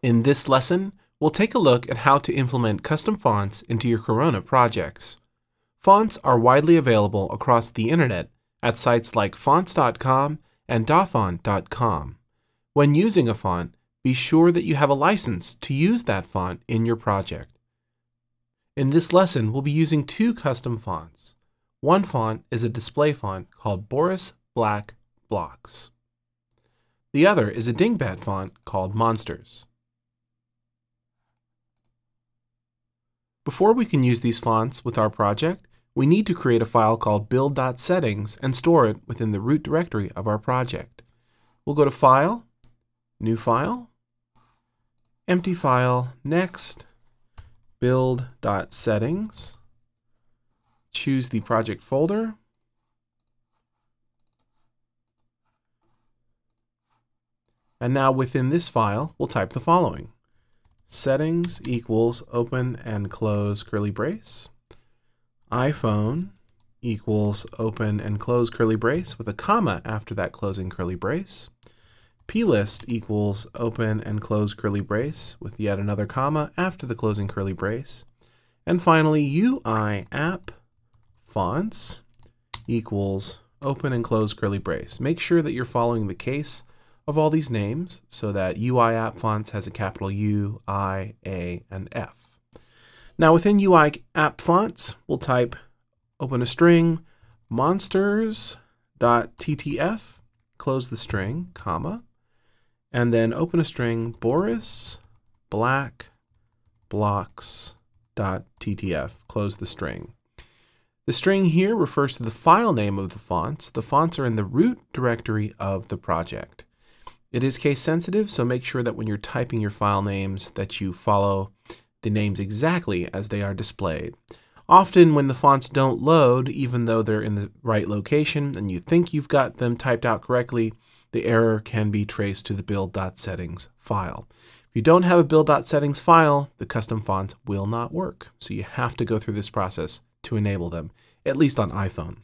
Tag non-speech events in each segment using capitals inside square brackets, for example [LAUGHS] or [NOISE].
In this lesson, we'll take a look at how to implement custom fonts into your Corona projects. Fonts are widely available across the internet at sites like fonts.com and dafont.com. When using a font, be sure that you have a license to use that font in your project. In this lesson, we'll be using two custom fonts. One font is a display font called Boris Black Bloxx. The other is a dingbat font called Monsters. Before we can use these fonts with our project, we need to create a file called build.settings and store it within the root directory of our project. We'll go to File, New File, Empty File, Next, Build.settings, choose the project folder, and now within this file, we'll type the following settings equals open and close curly brace, iPhone equals open and close curly brace with a comma after that closing curly brace, plist equals open and close curly brace with yet another comma after the closing curly brace, and finally UI app fonts equals open and close curly brace. Make sure that you're following the case of all these names so that UI app fonts has a capital U, I, A, and F. Now within UI app fonts, we'll type open a string monsters.ttf, close the string, comma, and then open a string Boris Black Bloxx.ttf, close the string. The string here refers to the file name of the fonts. The fonts are in the root directory of the project. It is case sensitive, so make sure that when you're typing your file names that you follow the names exactly as they are displayed. Often when the fonts don't load, even though they're in the right location and you think you've got them typed out correctly, the error can be traced to the build.settings file. If you don't have a build.settings file, the custom fonts will not work. So you have to go through this process to enable them, at least on iPhone.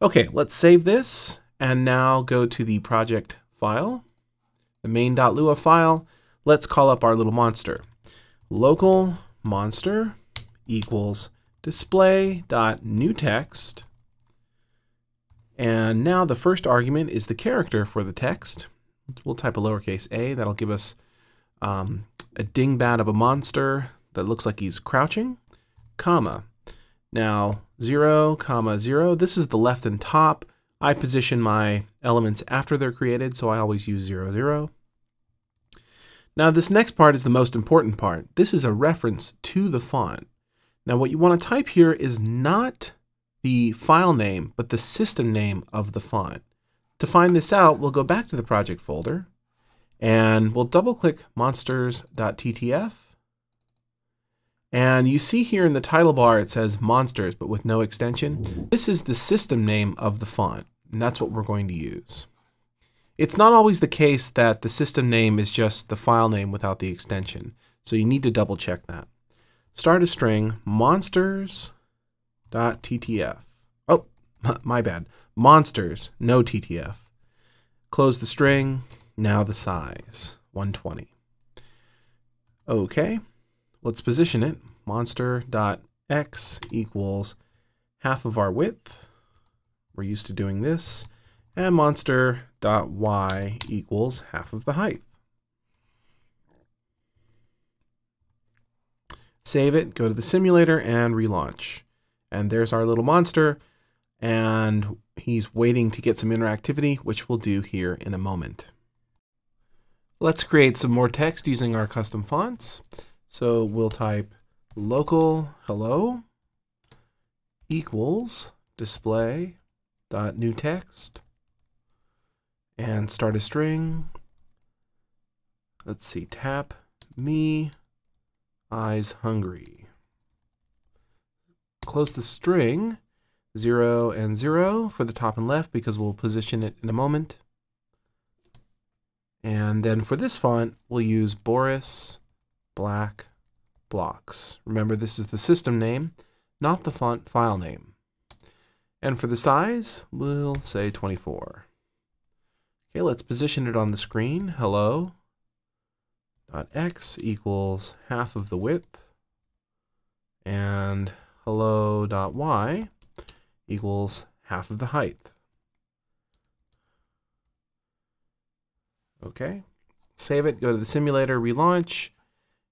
Okay, let's save this and now go to the project file the main.lua file, let's call up our little monster. Local monster equals display.newText. And now the first argument is the character for the text. We'll type a lowercase a. That'll give us um, a dingbat of a monster that looks like he's crouching, comma. Now, 0, comma, 0. This is the left and top. I position my elements after they're created, so I always use 0, 0. Now this next part is the most important part. This is a reference to the font. Now what you want to type here is not the file name, but the system name of the font. To find this out, we'll go back to the project folder and we'll double click monsters.ttf. And you see here in the title bar it says monsters, but with no extension. This is the system name of the font, and that's what we're going to use. It's not always the case that the system name is just the file name without the extension, so you need to double check that. Start a string monsters.ttf. Oh, [LAUGHS] my bad. Monsters, no TTF. Close the string. Now the size, 120. Okay, let's position it. Monster.x equals half of our width. We're used to doing this. And monster.y equals half of the height. Save it, go to the simulator, and relaunch. And there's our little monster, and he's waiting to get some interactivity, which we'll do here in a moment. Let's create some more text using our custom fonts. So we'll type local hello equals display dot new text and start a string. Let's see, tap me eyes hungry. Close the string, 0 and 0 for the top and left because we'll position it in a moment. And then for this font, we'll use Boris Black Bloxx. Remember, this is the system name, not the font file name. And for the size, we'll say 24. Okay, let's position it on the screen. Hello. dot x equals half of the width and hello dot y equals half of the height. Okay, save it, go to the simulator, relaunch,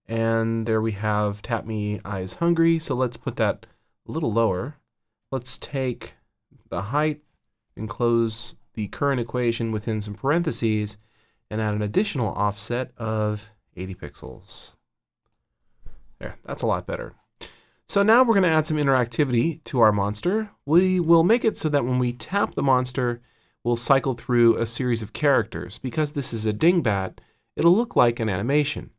and there we have tap me eyes hungry. So let's put that a little lower. Let's take the height enclose the current equation within some parentheses and add an additional offset of 80 pixels. There, that's a lot better. So now we're going to add some interactivity to our monster. We will make it so that when we tap the monster, we'll cycle through a series of characters. Because this is a dingbat, it'll look like an animation.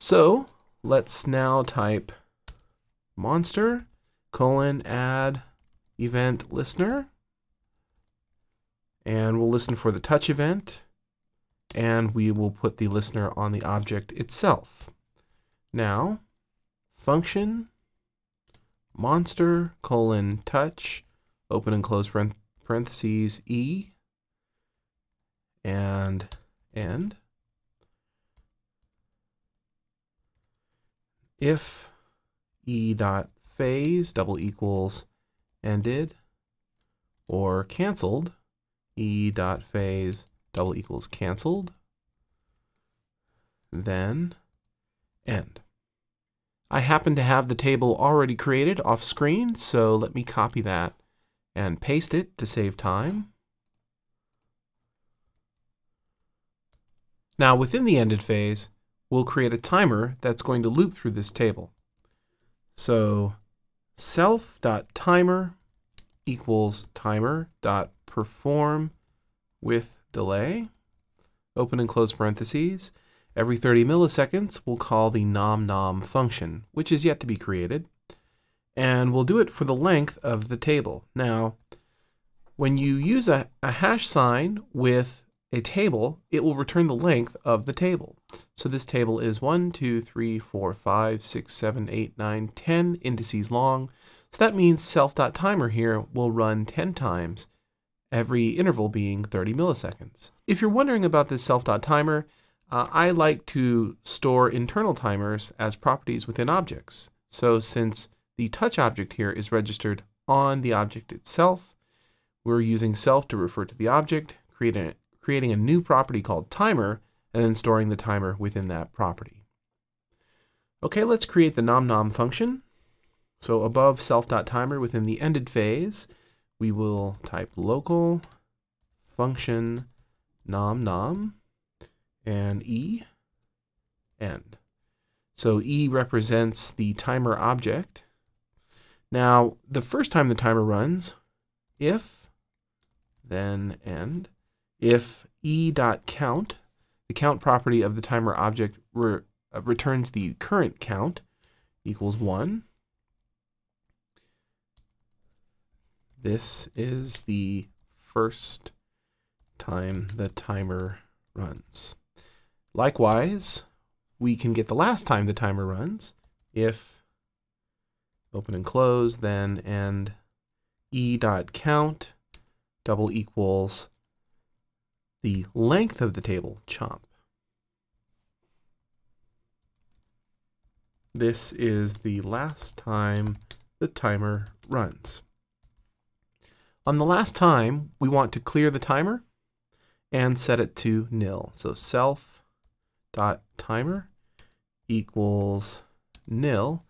So let's now type monster colon add event listener. And we'll listen for the touch event. And we will put the listener on the object itself. Now, function monster colon touch open and close parentheses e and end if e dot phase double equals ended or canceled e dot phase double equals canceled then end. I happen to have the table already created off screen, so let me copy that and paste it to save time. Now within the ended phase, we'll create a timer that's going to loop through this table. So self.timer equals timer.perform with delay, open and close parentheses. Every 30 milliseconds, we'll call the nom nom function, which is yet to be created. And we'll do it for the length of the table. Now, when you use a, a hash sign with a table, it will return the length of the table. So this table is 1, 2, 3, 4, 5, 6, 7, 8, 9, 10 indices long. So that means self.timer here will run 10 times, every interval being 30 milliseconds. If you're wondering about this self.timer, uh, I like to store internal timers as properties within objects. So since the touch object here is registered on the object itself, we're using self to refer to the object, a, creating a new property called timer, and then storing the timer within that property. Okay, let's create the nom nom function. So above self.timer within the ended phase, we will type local function nom nom and E end. So E represents the timer object. Now, the first time the timer runs, if, then end, if e.count, the count property of the timer object re uh, returns the current count equals 1. This is the first time the timer runs. Likewise, we can get the last time the timer runs if open and close, then end e dot count double equals the length of the table, chomp. This is the last time the timer runs. On the last time, we want to clear the timer and set it to nil. So self dot timer equals nil.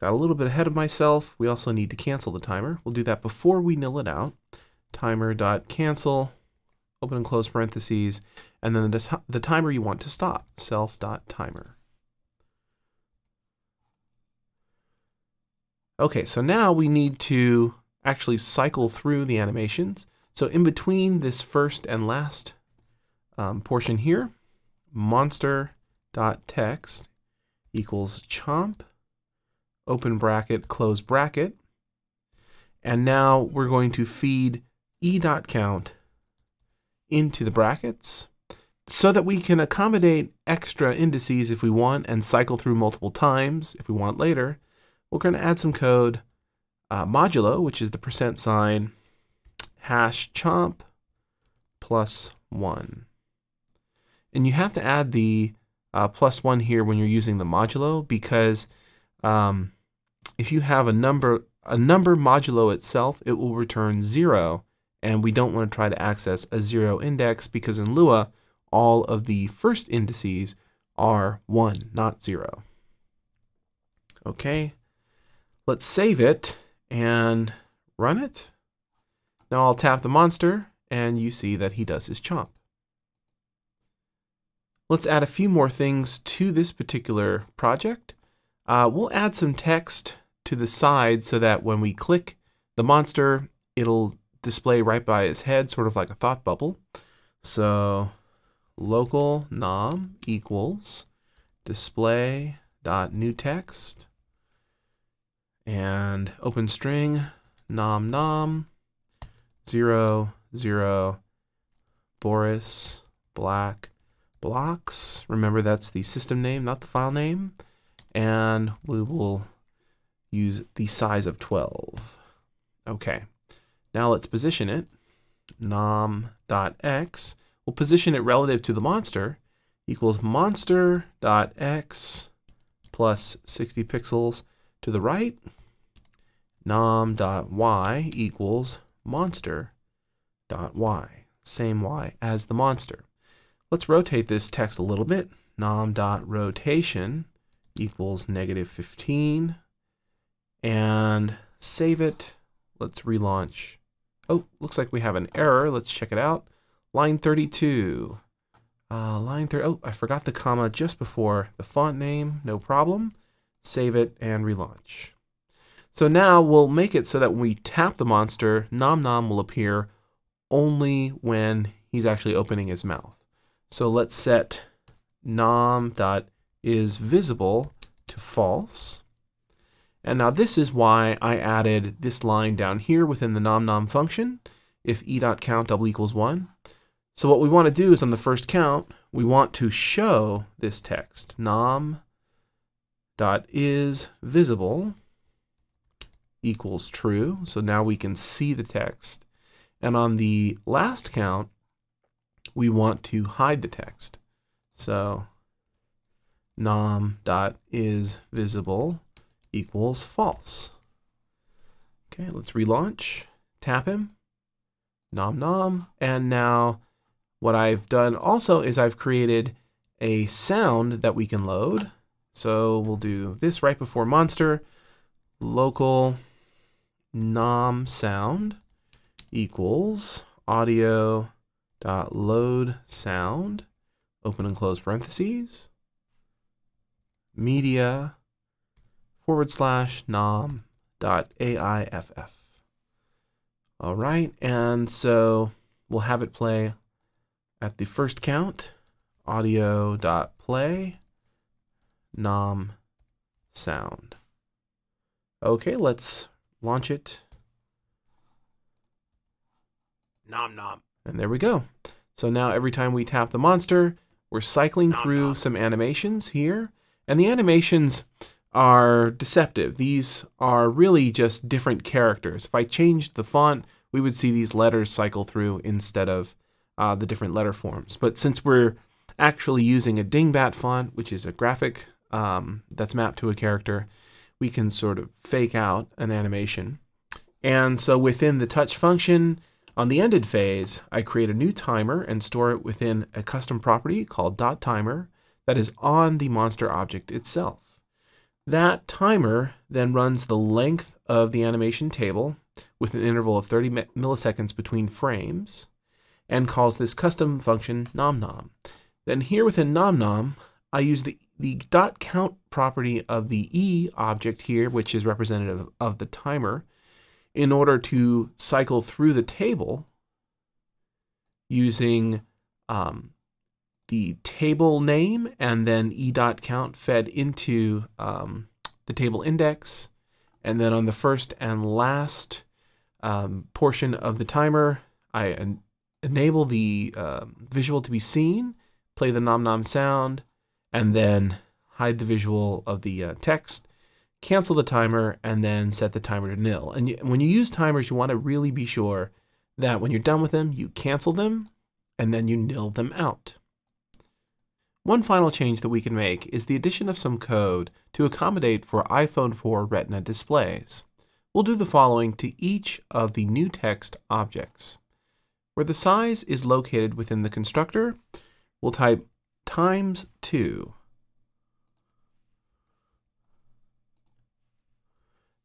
Got a little bit ahead of myself. We also need to cancel the timer. We'll do that before we nil it out. Timer dot cancel, open and close parentheses, and then the, the timer you want to stop, self dot timer. Okay, so now we need to actually cycle through the animations. So in between this first and last um, portion here, monster.text equals chomp, open bracket, close bracket. And now we're going to feed e.count into the brackets so that we can accommodate extra indices if we want and cycle through multiple times if we want later. We're going to add some code uh, modulo, which is the percent sign, hash chomp plus 1. And you have to add the uh, plus one here when you're using the modulo because um, if you have a number a number modulo itself, it will return zero, and we don't want to try to access a zero index because in Lua, all of the first indices are one, not zero. Okay, let's save it and run it. Now I'll tap the monster, and you see that he does his chomp. Let's add a few more things to this particular project. Uh, we'll add some text to the side so that when we click the monster, it'll display right by his head, sort of like a thought bubble. So local nom equals display dot new text and open string nom nom zero zero Boris Black Bloxx. Remember that's the system name, not the file name. And we will use the size of 12. Okay, now let's position it. nom.x, we'll position it relative to the monster, equals monster.x plus 60 pixels to the right. nom.y equals monster.y, same y as the monster. Let's rotate this text a little bit. nom.rotation equals negative 15 and save it. Let's relaunch. Oh, looks like we have an error. Let's check it out. Line 32. Uh, line 30. Oh, I forgot the comma just before the font name. No problem. Save it and relaunch. So now we'll make it so that when we tap the monster, Nom Nom will appear only when he's actually opening his mouth. So let's set nom dot is visible to false. And now this is why I added this line down here within the nom nom function, if e.count double equals 1. So what we want to do is on the first count, we want to show this text, nom dot is visible equals true. So now we can see the text. And on the last count, we want to hide the text. So nom dot is visible equals false. Okay, let's relaunch, tap him, nom nom, and now what I've done also is I've created a sound that we can load. So we'll do this right before monster, local nom sound equals audio dot load sound, open and close parentheses, media forward slash nom hmm. dot AIFF. All right, and so we'll have it play at the first count, audio dot play nom sound. Okay, let's launch it. Nom nom. And there we go. So now every time we tap the monster, we're cycling nom, through nom. some animations here. And the animations are deceptive. These are really just different characters. If I changed the font, we would see these letters cycle through instead of uh, the different letter forms. But since we're actually using a dingbat font, which is a graphic um, that's mapped to a character, we can sort of fake out an animation. And so within the touch function, on the ended phase, I create a new timer and store it within a custom property called dot .timer that is on the monster object itself. That timer then runs the length of the animation table with an interval of 30 milliseconds between frames and calls this custom function nomnom. Then here within nomnom, I use the, the dot count property of the e object here, which is representative of the timer, in order to cycle through the table using um, the table name and then e dot count fed into um, the table index. And then on the first and last um, portion of the timer, I en enable the uh, visual to be seen, play the nom nom sound, and then hide the visual of the uh, text, cancel the timer, and then set the timer to nil. And when you use timers, you want to really be sure that when you're done with them, you cancel them, and then you nil them out. One final change that we can make is the addition of some code to accommodate for iPhone 4 Retina displays. We'll do the following to each of the new text objects. Where the size is located within the constructor, we'll type times 2.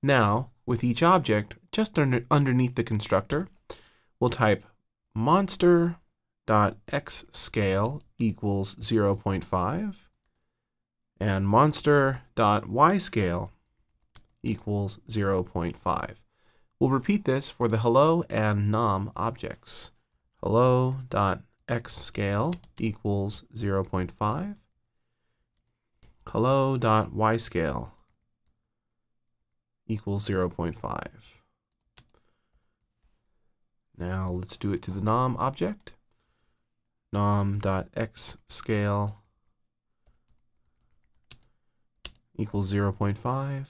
Now, with each object, just under, underneath the constructor, we'll type monster dot x scale equals 0.5 and monster dot y scale equals 0.5. We'll repeat this for the hello and nom objects. Hello dot x scale equals 0.5. Hello dot y scale equals 0.5. Now let's do it to the nom object nom.x scale equals 0.5,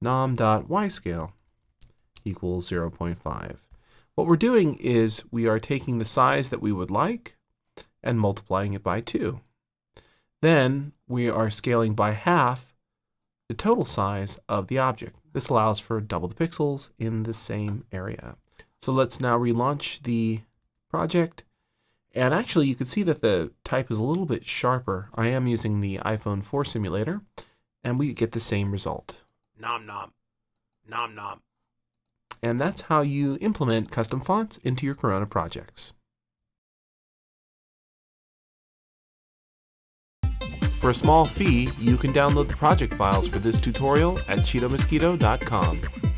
nom.y scale equals 0.5. What we're doing is we are taking the size that we would like and multiplying it by 2. Then we are scaling by half the total size of the object. This allows for double the pixels in the same area. So let's now relaunch the project and actually, you can see that the type is a little bit sharper. I am using the iPhone 4 simulator, and we get the same result. Nom nom. Nom nom. And that's how you implement custom fonts into your Corona projects. For a small fee, you can download the project files for this tutorial at cheetomoskeeto.com.